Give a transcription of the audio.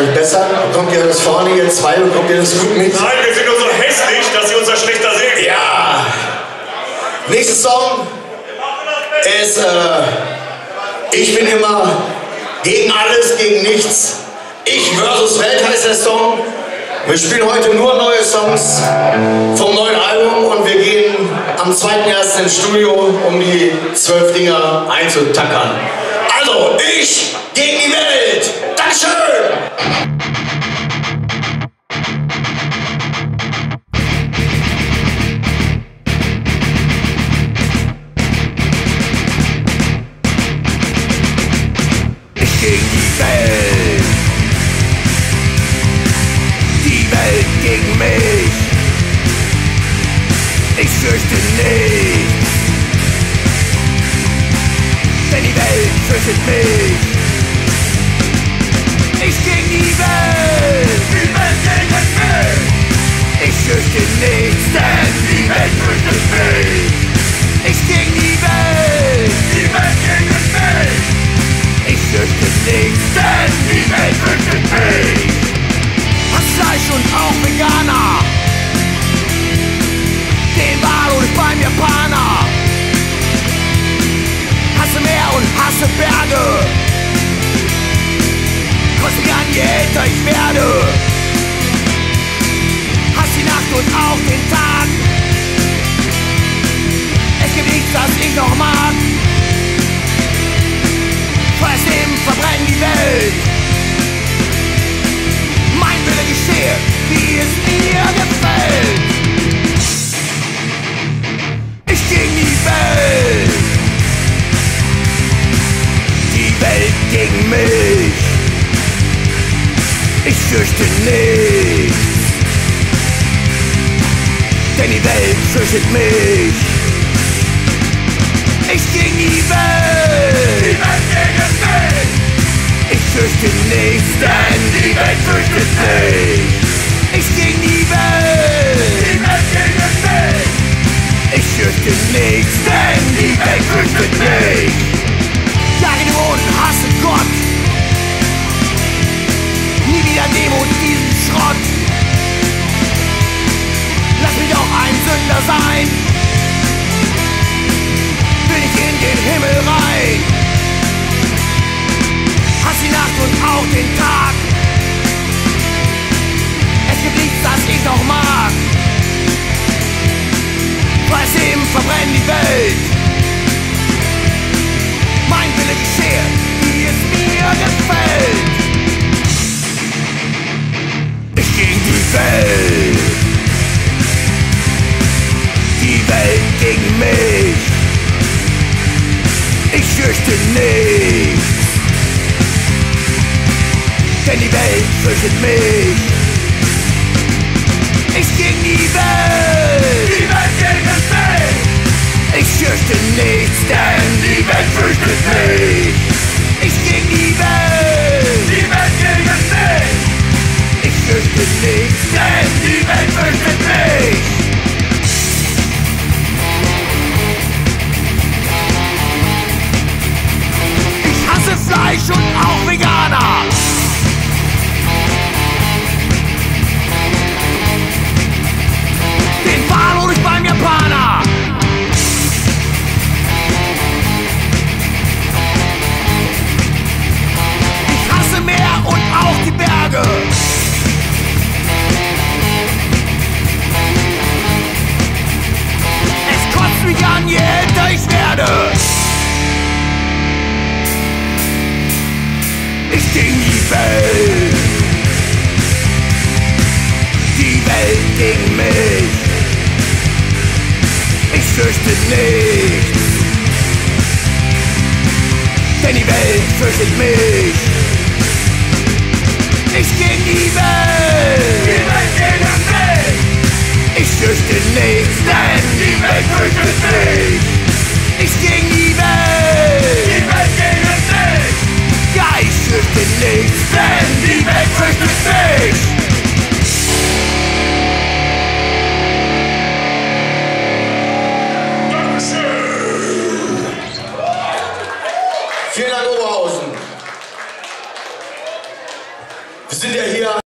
wahrscheinlich besser. Bekommt ihr das vorne jetzt zwei? Bekommt ihr das gut mit? Nein, wir sind nur so hässlich, dass sie uns das schlechter sehen. Ja! Nächster Song ist äh, Ich bin immer gegen alles, gegen nichts. Ich versus Welt heißt der Song. Wir spielen heute nur neue Songs vom neuen Album und wir gehen am 2.1. ins Studio, um die zwölf Dinger einzutackern. Also, ich gegen die Welt. Dankeschön! Ich fürchte nichts. Denn die Welt. Auch den Tag. Es gibt nichts, das ich noch mag. Feuers Leben verbrennen die Welt. Mein Wille geschehe, wie es mir gefällt. Ich gegen die Welt. Die Welt gegen mich. Ich fürchte nichts. Denn die Welt fürchtet mich. Ich gegen die Welt. Die Welt gegen mich. Ich fürchte nichts, denn die Welt fürchtet mich. Ich gegen die Welt. Die Welt gegen mich. Ich fürchte nichts, denn die Welt fürchtet mich. Nichts. Denn die Welt fürchtet mich. Ich gegen die Welt. Die Welt gegen mich. Ich fürchte nichts, denn die Welt fürchtet mich. Gegen die Welt. Gegen mich. Ich fürchte nichts. Denn die Welt fürchtet mich. Ich gegen die Welt. Die Welt gegen mich. Ich fürchte nichts, denn die Welt fürchtet mich. Ich gegen fürchte nichts, die Welt fürchtet mich. Vielen Dank, Oberhausen. Wir sind ja hier